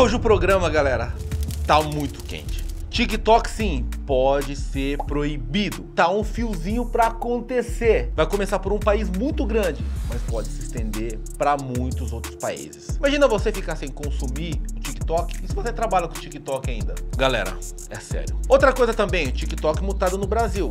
hoje o programa, galera, tá muito quente. TikTok sim, pode ser proibido. Tá um fiozinho para acontecer. Vai começar por um país muito grande, mas pode se estender para muitos outros países. Imagina você ficar sem consumir o TikTok. E se você trabalha com o TikTok ainda? Galera, é sério. Outra coisa também, o TikTok mutado no Brasil.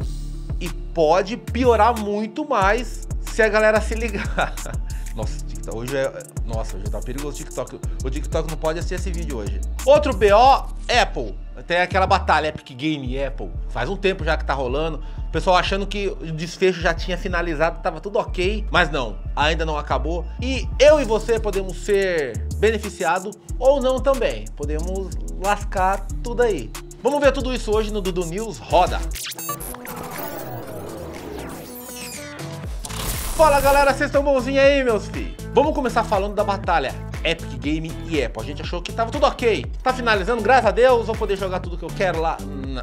E pode piorar muito mais se a galera se ligar. Nossa, TikTok, hoje é. Nossa, hoje tá perigoso o TikTok. O TikTok não pode assistir esse vídeo hoje. Outro BO, Apple. Tem aquela batalha Epic Game e Apple. Faz um tempo já que tá rolando. O pessoal achando que o desfecho já tinha finalizado, tava tudo ok. Mas não, ainda não acabou. E eu e você podemos ser beneficiados ou não também. Podemos lascar tudo aí. Vamos ver tudo isso hoje no Dudu News. Roda! Fala galera, vocês estão bonzinhos aí, meus filhos? Vamos começar falando da batalha Epic Game e Apple. A gente achou que tava tudo ok. Tá finalizando, graças a Deus, vou poder jogar tudo que eu quero lá.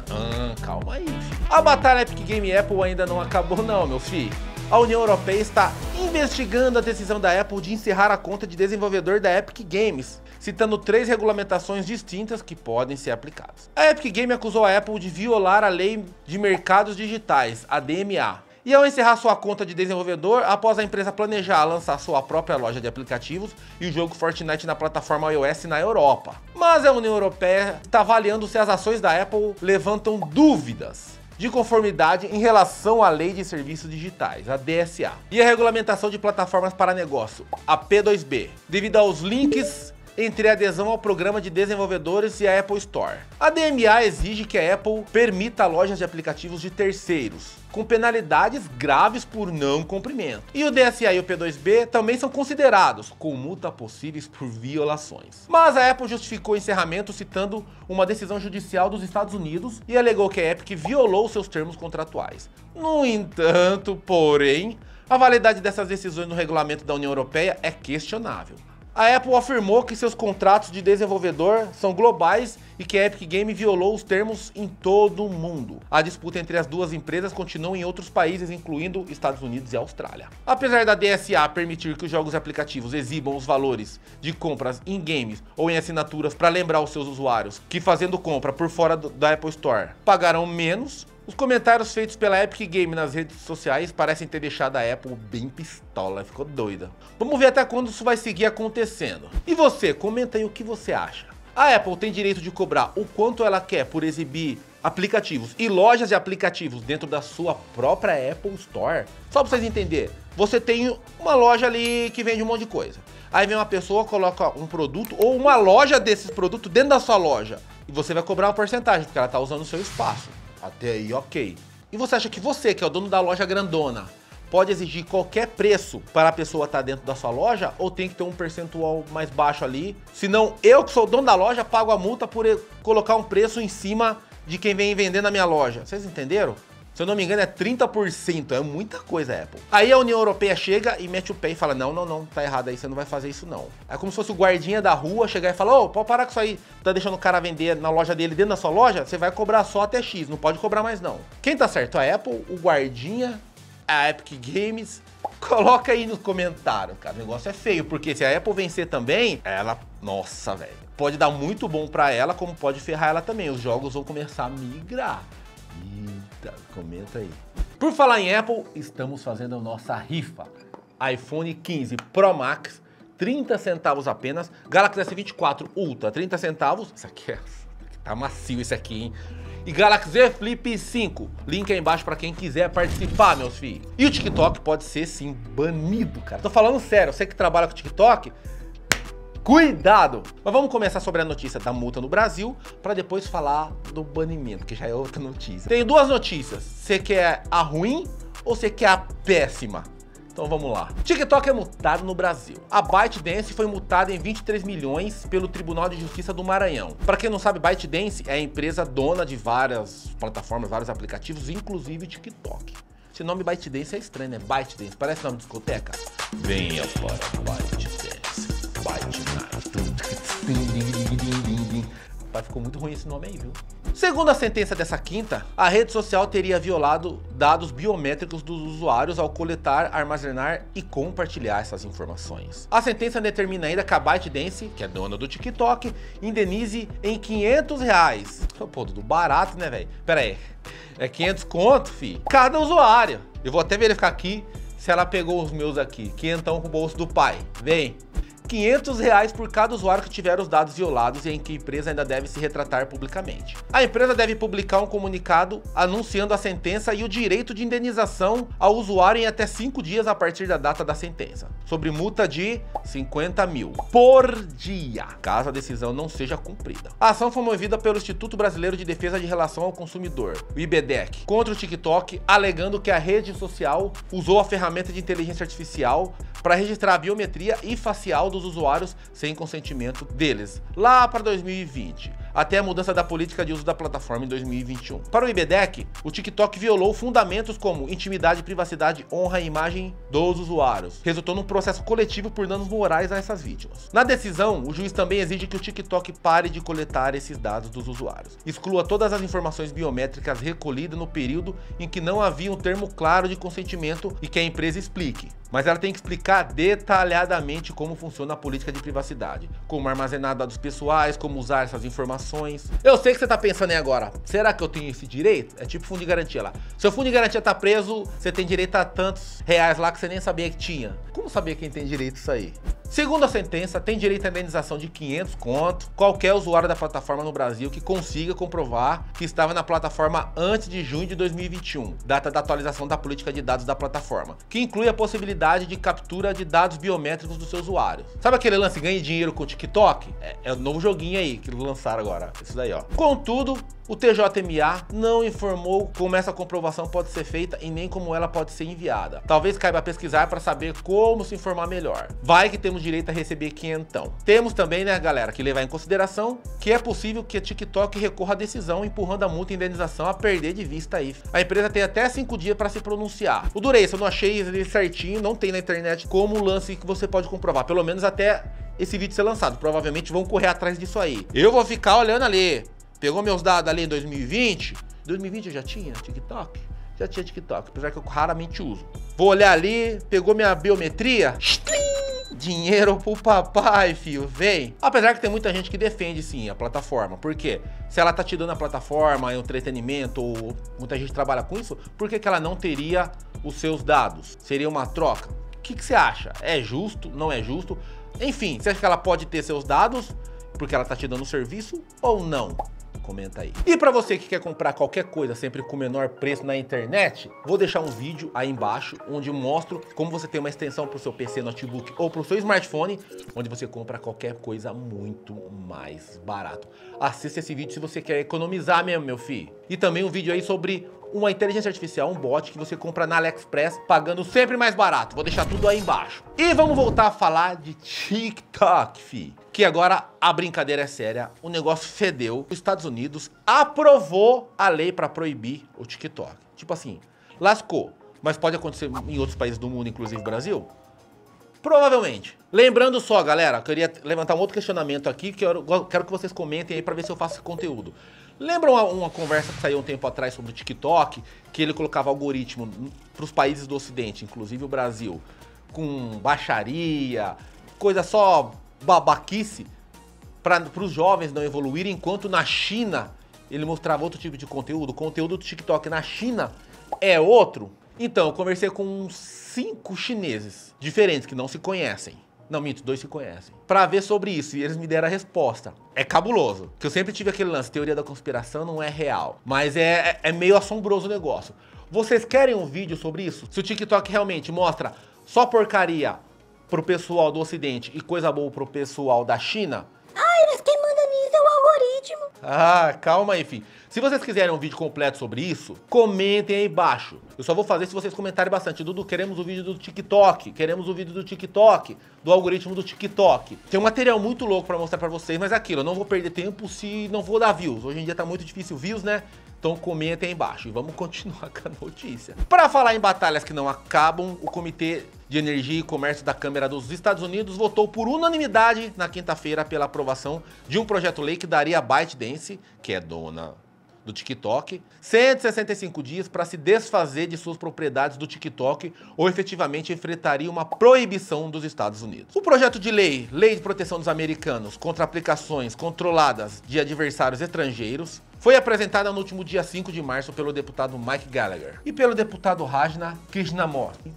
Ah, calma aí, filho. A batalha Epic Game e Apple ainda não acabou não, meu filho. A União Europeia está investigando a decisão da Apple de encerrar a conta de desenvolvedor da Epic Games, citando três regulamentações distintas que podem ser aplicadas. A Epic Games acusou a Apple de violar a Lei de Mercados Digitais, a DMA, e ao encerrar sua conta de desenvolvedor, após a empresa planejar lançar sua própria loja de aplicativos e o jogo Fortnite na plataforma iOS na Europa. Mas a União Europeia está avaliando se as ações da Apple levantam dúvidas de conformidade em relação à Lei de Serviços Digitais, a DSA, e a regulamentação de plataformas para negócio, a P2B, devido aos links entre a adesão ao programa de desenvolvedores e a Apple Store. A DMA exige que a Apple permita lojas de aplicativos de terceiros, com penalidades graves por não cumprimento. E o DSA e o P2B também são considerados com multa possíveis por violações. Mas a Apple justificou o encerramento citando uma decisão judicial dos Estados Unidos e alegou que a Epic violou seus termos contratuais. No entanto, porém, a validade dessas decisões no regulamento da União Europeia é questionável. A Apple afirmou que seus contratos de desenvolvedor são globais e que a Epic Game violou os termos em todo o mundo. A disputa entre as duas empresas continua em outros países, incluindo Estados Unidos e Austrália. Apesar da DSA permitir que os jogos e aplicativos exibam os valores de compras em games ou em assinaturas para lembrar os seus usuários que fazendo compra por fora da Apple Store pagarão menos, os comentários feitos pela Epic Game nas redes sociais parecem ter deixado a Apple bem pistola, ficou doida. Vamos ver até quando isso vai seguir acontecendo. E você, comenta aí o que você acha. A Apple tem direito de cobrar o quanto ela quer por exibir aplicativos e lojas de aplicativos dentro da sua própria Apple Store? Só para vocês entenderem, você tem uma loja ali que vende um monte de coisa. Aí vem uma pessoa, coloca um produto ou uma loja desses produtos dentro da sua loja. E você vai cobrar uma porcentagem, porque ela está usando o seu espaço. Até aí, ok. E você acha que você, que é o dono da loja grandona, pode exigir qualquer preço para a pessoa estar tá dentro da sua loja ou tem que ter um percentual mais baixo ali? Senão, eu que sou o dono da loja pago a multa por colocar um preço em cima de quem vem vender na minha loja. Vocês entenderam? Se eu não me engano, é 30%. É muita coisa, Apple. Aí a União Europeia chega e mete o pé e fala: não, não, não, tá errado aí, você não vai fazer isso não. É como se fosse o guardinha da rua chegar e falar: ô, oh, pode parar com isso aí. Tá deixando o cara vender na loja dele dentro da sua loja? Você vai cobrar só até X, não pode cobrar mais não. Quem tá certo? A Apple, o guardinha, a Epic Games. Coloca aí no comentário, cara. O negócio é feio, porque se a Apple vencer também, ela. Nossa, velho. Pode dar muito bom para ela, como pode ferrar ela também. Os jogos vão começar a migrar. Comenta aí. Por falar em Apple, estamos fazendo a nossa rifa. iPhone 15 Pro Max, 30 centavos apenas. Galaxy S24 Ultra, 30 centavos. Isso aqui é... Tá macio esse aqui, hein? E Galaxy Z Flip 5. Link aí embaixo para quem quiser participar, meus filhos. E o TikTok pode ser, sim, banido, cara. Tô falando sério, você que trabalha com TikTok, Cuidado! Mas vamos começar sobre a notícia da multa no Brasil, para depois falar do banimento, que já é outra notícia. Tem duas notícias. Você quer a ruim ou você quer a péssima? Então vamos lá. TikTok é multado no Brasil. A ByteDance foi multada em 23 milhões pelo Tribunal de Justiça do Maranhão. Para quem não sabe, ByteDance é a empresa dona de várias plataformas, vários aplicativos, inclusive TikTok. Esse nome ByteDance é estranho, né? ByteDance, parece nome de discoteca. Venha para ByteDance. Rapaz, ficou muito ruim esse nome aí, viu? Segundo a sentença dessa quinta, a rede social teria violado dados biométricos dos usuários ao coletar, armazenar e compartilhar essas informações. A sentença determina ainda que a ByteDance, que é dona do TikTok, indenize em 500 reais. Pô, tudo barato, né, velho? Pera aí, é 500 conto, fi, cada usuário. Eu vou até verificar aqui se ela pegou os meus aqui. Quinhentão com o bolso do pai. Vem. 500 reais por cada usuário que tiver os dados violados e em que a empresa ainda deve se retratar publicamente. A empresa deve publicar um comunicado anunciando a sentença e o direito de indenização ao usuário em até 5 dias a partir da data da sentença, sobre multa de 50 mil por dia, caso a decisão não seja cumprida. A ação foi movida pelo Instituto Brasileiro de Defesa de Relação ao Consumidor, o IBDEC, contra o TikTok, alegando que a rede social usou a ferramenta de inteligência artificial para registrar a biometria e facial dos usuários sem consentimento deles, lá para 2020, até a mudança da política de uso da plataforma em 2021. Para o IBDEC, o TikTok violou fundamentos como intimidade, privacidade, honra e imagem dos usuários, resultou num processo coletivo por danos morais a essas vítimas. Na decisão, o juiz também exige que o TikTok pare de coletar esses dados dos usuários, exclua todas as informações biométricas recolhidas no período em que não havia um termo claro de consentimento e que a empresa explique mas ela tem que explicar detalhadamente como funciona a política de privacidade, como armazenar dados pessoais, como usar essas informações. Eu sei que você tá pensando aí agora, será que eu tenho esse direito? É tipo fundo de garantia lá. Seu fundo de garantia tá preso, você tem direito a tantos reais lá que você nem sabia que tinha. Como saber quem tem direito isso aí? Segundo a sentença, tem direito à indenização de 500 conto qualquer usuário da plataforma no Brasil que consiga comprovar que estava na plataforma antes de junho de 2021, data da atualização da política de dados da plataforma, que inclui a possibilidade de captura de dados biométricos dos seus usuários. Sabe aquele lance ganhe dinheiro com o TikTok? É, é o novo joguinho aí que lançaram agora, isso daí ó. Contudo, o TJMA não informou como essa comprovação pode ser feita e nem como ela pode ser enviada. Talvez caiba pesquisar para saber como se informar melhor. Vai que temos direito a receber quinhentão. Temos também, né, galera, que levar em consideração que é possível que a TikTok recorra à decisão empurrando a multa e indenização a perder de vista aí. A empresa tem até cinco dias para se pronunciar. O Durei, eu não achei ele certinho, não tem na internet como lance que você pode comprovar, pelo menos até esse vídeo ser lançado. Provavelmente vão correr atrás disso aí. Eu vou ficar olhando ali Pegou meus dados ali em 2020. 2020 eu já tinha TikTok? Já tinha TikTok, apesar que eu raramente uso. Vou olhar ali, pegou minha biometria. Dinheiro pro papai, filho, vem. Apesar que tem muita gente que defende sim a plataforma. Por quê? Se ela tá te dando a plataforma, entretenimento, ou muita gente trabalha com isso, por que, que ela não teria os seus dados? Seria uma troca? O que, que você acha? É justo? Não é justo? Enfim, você acha que ela pode ter seus dados porque ela tá te dando serviço ou não? Comenta aí. E para você que quer comprar qualquer coisa sempre com menor preço na internet, vou deixar um vídeo aí embaixo onde mostro como você tem uma extensão para o seu PC, notebook ou para o seu smartphone, onde você compra qualquer coisa muito mais barato. Assista esse vídeo se você quer economizar mesmo, meu filho. E também um vídeo aí sobre uma inteligência artificial, um bot que você compra na AliExpress pagando sempre mais barato. Vou deixar tudo aí embaixo. E vamos voltar a falar de TikTok, fi. Que agora a brincadeira é séria, o negócio fedeu. Os Estados Unidos aprovou a lei para proibir o TikTok. Tipo assim, lascou. Mas pode acontecer em outros países do mundo, inclusive Brasil? Provavelmente. Lembrando só, galera, eu queria levantar um outro questionamento aqui, que eu quero que vocês comentem aí para ver se eu faço conteúdo. Lembra uma, uma, conversa que saiu um tempo atrás sobre o TikTok, que ele colocava algoritmo para os países do Ocidente, inclusive o Brasil, com baixaria, coisa só babaquice, para os jovens não evoluírem, enquanto na China ele mostrava outro tipo de conteúdo. O conteúdo do TikTok na China é outro. Então, eu conversei com uns cinco chineses diferentes que não se conhecem. Não, minto, dois se conhecem. Pra ver sobre isso, e eles me deram a resposta. É cabuloso. Que eu sempre tive aquele lance, teoria da conspiração não é real. Mas é, é, é meio assombroso o negócio. Vocês querem um vídeo sobre isso? Se o TikTok realmente mostra só porcaria pro pessoal do ocidente e coisa boa pro pessoal da China, ah, calma aí, filho. Se vocês quiserem um vídeo completo sobre isso, comentem aí embaixo. Eu só vou fazer se vocês comentarem bastante. Dudu, queremos o vídeo do TikTok, queremos o vídeo do TikTok, do algoritmo do TikTok. Tem um material muito louco pra mostrar pra vocês, mas é aquilo, eu não vou perder tempo se não vou dar views. Hoje em dia tá muito difícil views, né? Então comentem aí embaixo e vamos continuar com a notícia. Para falar em batalhas que não acabam, o Comitê de Energia e Comércio da Câmara dos Estados Unidos votou por unanimidade na quinta-feira pela aprovação de um projeto-lei que daria a ByteDance, que é dona do TikTok, 165 dias para se desfazer de suas propriedades do TikTok ou efetivamente enfrentaria uma proibição dos Estados Unidos. O projeto de lei, Lei de Proteção dos Americanos contra aplicações controladas de adversários estrangeiros, foi apresentada no último dia 5 de março pelo deputado Mike Gallagher e pelo deputado Rajna Krishnamurti.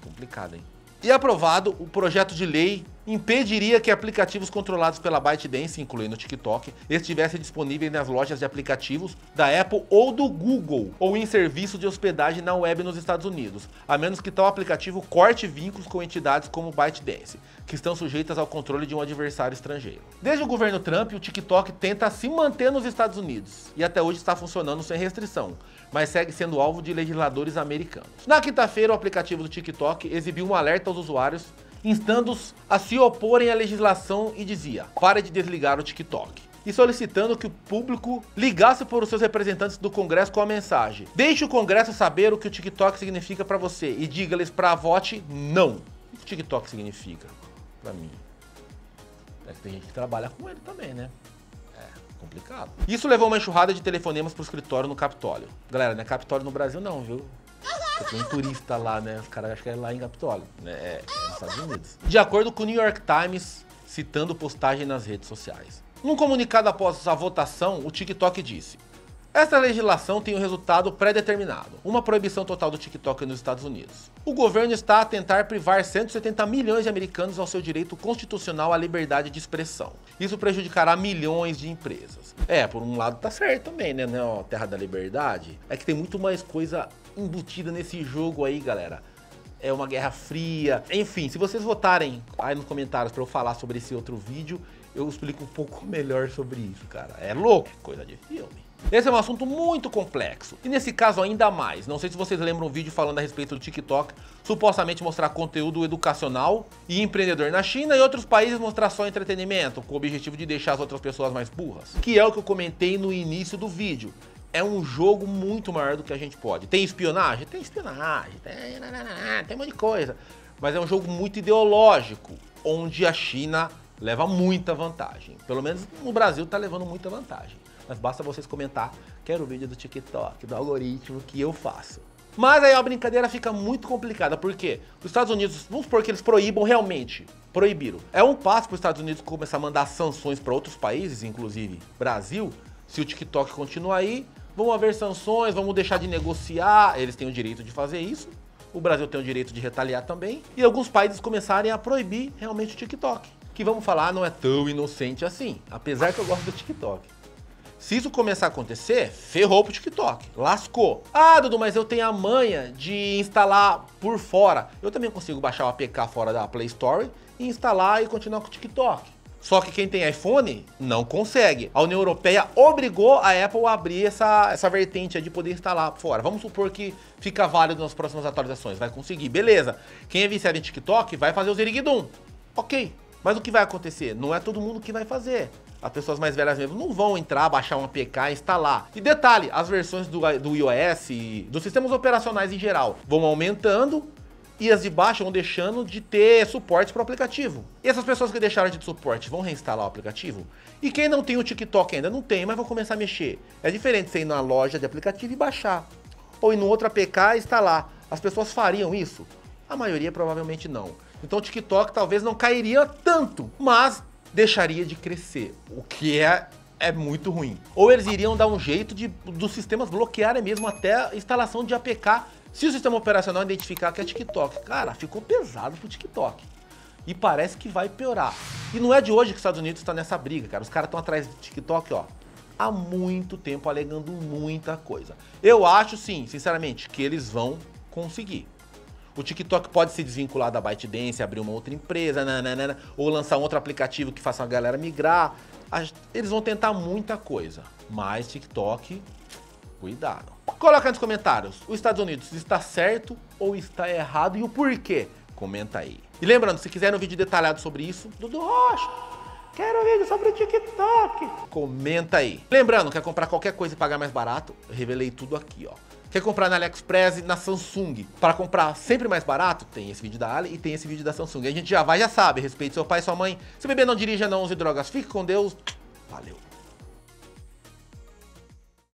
Complicado, hein? E aprovado, o projeto de lei impediria que aplicativos controlados pela ByteDance, incluindo o TikTok, estivessem disponíveis nas lojas de aplicativos da Apple ou do Google, ou em serviço de hospedagem na web nos Estados Unidos, a menos que tal aplicativo corte vínculos com entidades como ByteDance, que estão sujeitas ao controle de um adversário estrangeiro. Desde o governo Trump, o TikTok tenta se manter nos Estados Unidos e até hoje está funcionando sem restrição, mas segue sendo alvo de legisladores americanos. Na quinta-feira, o aplicativo do TikTok exibiu um alerta aos usuários instando-os a se oporem à legislação e dizia: pare de desligar o TikTok. E solicitando que o público ligasse os seus representantes do Congresso com a mensagem: Deixe o Congresso saber o que o TikTok significa para você e diga-lhes para vote não. O que o TikTok significa para mim? É que tem gente que trabalha com ele também, né? É complicado. Isso levou uma enxurrada de telefonemas para o escritório no Capitólio. Galera, não é Capitólio no Brasil, não, viu? Tem um turista lá, né? Os caras acham que é lá em Capitólio, né? É, é Estados Unidos. De acordo com o New York Times, citando postagem nas redes sociais. Num comunicado após a votação, o TikTok disse: esta legislação tem um resultado pré-determinado, uma proibição total do TikTok nos Estados Unidos. O governo está a tentar privar 170 milhões de americanos ao seu direito constitucional à liberdade de expressão. Isso prejudicará milhões de empresas. É, por um lado tá certo também, né? Não, terra da liberdade. É que tem muito mais coisa embutida nesse jogo aí, galera. É uma guerra fria. Enfim, se vocês votarem aí nos comentários para eu falar sobre esse outro vídeo, eu explico um pouco melhor sobre isso, cara. É louco, coisa de filme. Esse é um assunto muito complexo, e nesse caso ainda mais. Não sei se vocês lembram um vídeo falando a respeito do TikTok, supostamente mostrar conteúdo educacional e empreendedor na China e outros países mostrar só entretenimento, com o objetivo de deixar as outras pessoas mais burras. Que é o que eu comentei no início do vídeo é um jogo muito maior do que a gente pode. Tem espionagem? Tem espionagem, tem, tem um monte de coisa. Mas é um jogo muito ideológico, onde a China leva muita vantagem. Pelo menos no Brasil está levando muita vantagem. Mas basta vocês comentar, quero o vídeo do TikTok, do algoritmo que eu faço. Mas aí a brincadeira fica muito complicada, porque os Estados Unidos, vamos supor que eles proíbam realmente, proibiram. É um passo para os Estados Unidos começar a mandar sanções para outros países, inclusive Brasil, se o TikTok continuar aí, vão haver sanções, vamos deixar de negociar, eles têm o direito de fazer isso. O Brasil tem o direito de retaliar também. E alguns países começarem a proibir realmente o TikTok. Que vamos falar, não é tão inocente assim. Apesar que eu gosto do TikTok. Se isso começar a acontecer, ferrou pro TikTok. Lascou. Ah, Dudu, mas eu tenho a manha de instalar por fora. Eu também consigo baixar o APK fora da Play Store e instalar e continuar com o TikTok. Só que quem tem iPhone não consegue. A União Europeia obrigou a Apple a abrir essa, essa vertente de poder instalar fora. Vamos supor que fica válido nas próximas atualizações. Vai conseguir, beleza. Quem é viciado em TikTok vai fazer o Ziriguidum. Ok. Mas o que vai acontecer? Não é todo mundo que vai fazer. As pessoas mais velhas mesmo não vão entrar, baixar um APK e instalar. E detalhe, as versões do, do iOS, dos sistemas operacionais em geral, vão aumentando e as de baixo vão deixando de ter suporte para o aplicativo. E essas pessoas que deixaram de suporte vão reinstalar o aplicativo? E quem não tem o TikTok ainda? Não tem, mas vou começar a mexer. É diferente você ir na loja de aplicativo e baixar. Ou ir no outro APK e instalar. As pessoas fariam isso? A maioria provavelmente não. Então o TikTok talvez não cairia tanto, mas deixaria de crescer, o que é é muito ruim. Ou eles iriam dar um jeito de dos sistemas bloquearem mesmo até a instalação de APK se o sistema operacional identificar que é TikTok, cara, ficou pesado pro TikTok. E parece que vai piorar. E não é de hoje que os Estados Unidos está nessa briga, cara. Os caras estão atrás do TikTok, ó, há muito tempo alegando muita coisa. Eu acho sim, sinceramente, que eles vão conseguir. O TikTok pode se desvincular da ByteDance, abrir uma outra empresa, nananana, ou lançar um outro aplicativo que faça a galera migrar. Eles vão tentar muita coisa, mas TikTok, cuidado. Coloca nos comentários, os Estados Unidos está certo ou está errado e o porquê? Comenta aí. E lembrando, se quiser um vídeo detalhado sobre isso, Dudu Rocha, Quero vídeo sobre o TikTok. Comenta aí. Lembrando, quer comprar qualquer coisa e pagar mais barato? Eu revelei tudo aqui, ó. Quer comprar na AliExpress e na Samsung? Para comprar sempre mais barato, tem esse vídeo da Ali e tem esse vídeo da Samsung. A gente já vai, já sabe. Respeite seu pai e sua mãe. Se beber, não dirija, não use drogas. Fique com Deus. Valeu.